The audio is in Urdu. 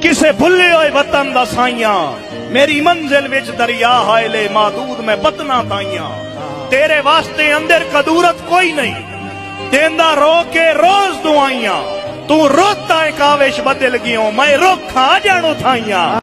کسے بھلے ہوئے وطن دا سائیاں۔ میری منزل وچ دریا ہائلے مادود میں بتنا تائیاں۔ تیرے واسطے اندر قدورت کوئی نہیں۔ دیندہ رو کے روز دعائیاں۔ تو روتا ہے کاوش بدل گیوں میں روکھا جانو تھائیاں۔